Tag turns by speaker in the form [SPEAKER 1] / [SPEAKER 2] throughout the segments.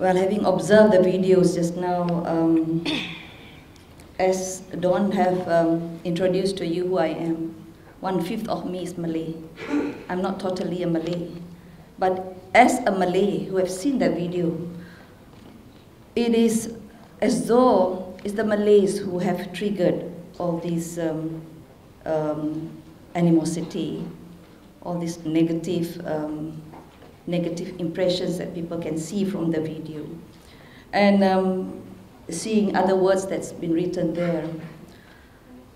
[SPEAKER 1] Well, having observed the videos just now, um, as Dawn have um, introduced to you who I am, one fifth of me is Malay. I'm not totally a Malay. But as a Malay who have seen that video, it is as though it's the Malays who have triggered all this um, um, animosity, all this negative, um, negative impressions that people can see from the video. And um, seeing other words that's been written there.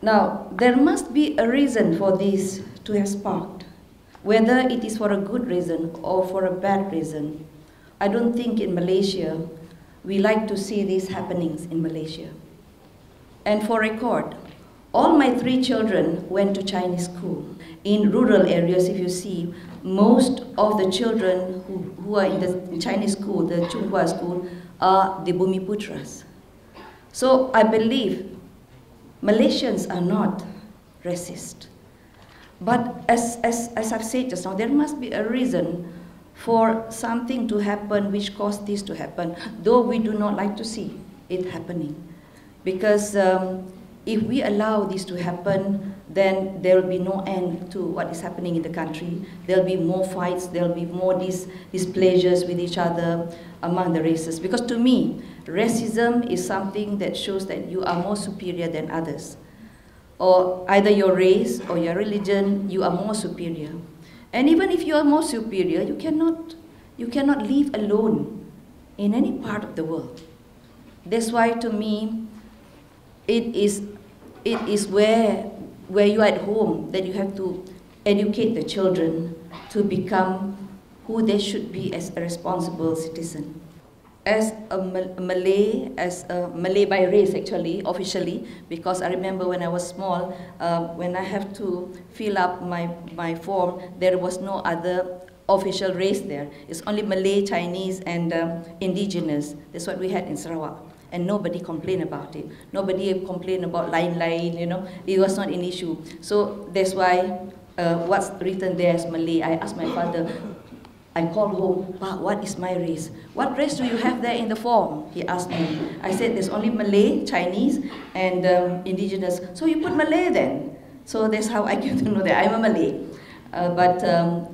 [SPEAKER 1] Now, there must be a reason for this to have sparked, whether it is for a good reason or for a bad reason. I don't think in Malaysia we like to see these happenings in Malaysia. And for record, all my three children went to Chinese school. In rural areas, if you see, most of the children who, who are in the Chinese school, the Chunghua school, are the Bumiputras. So I believe Malaysians are not racist. But as, as, as I've said just now, there must be a reason for something to happen which caused this to happen, though we do not like to see it happening. Because um, if we allow this to happen, then there will be no end to what is happening in the country. There will be more fights, there will be more dis displeasures with each other among the races. Because to me, racism is something that shows that you are more superior than others. Or either your race or your religion, you are more superior. And even if you are more superior, you cannot, you cannot live alone in any part of the world. That's why to me, it is, it is where, where you are at home that you have to educate the children to become who they should be as a responsible citizen as a Malay, as a Malay by race actually, officially, because I remember when I was small, uh, when I have to fill up my, my form, there was no other official race there. It's only Malay, Chinese, and uh, indigenous. That's what we had in Sarawak. And nobody complained about it. Nobody complained about lain-lain, you know. It was not an issue. So that's why uh, what's written there is Malay. I asked my father, I called home, what is my race? What race do you have there in the form? He asked me. I said, there's only Malay, Chinese, and um, indigenous. So you put Malay then. So that's how I came to know that I'm a Malay. Uh, but um,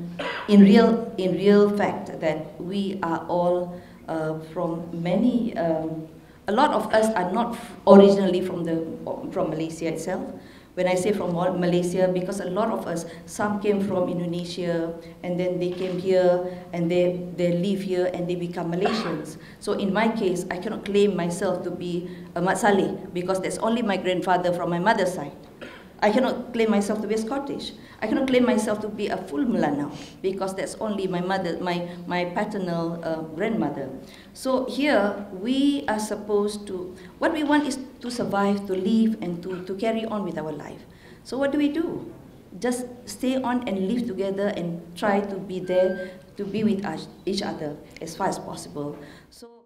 [SPEAKER 1] in, real, in real fact, that we are all uh, from many, um, a lot of us are not originally from, the, from Malaysia itself. When I say from Malaysia, because a lot of us, some came from Indonesia, and then they came here, and they, they live here, and they become Malaysians. So in my case, I cannot claim myself to be a Mat Saleh, because that's only my grandfather from my mother's side. I cannot claim myself to be Scottish. I cannot claim myself to be a full Melanau because that's only my mother, my, my paternal uh, grandmother. So here we are supposed to, what we want is to survive, to live, and to, to carry on with our life. So what do we do? Just stay on and live together and try to be there to be with us, each other as far as possible. So.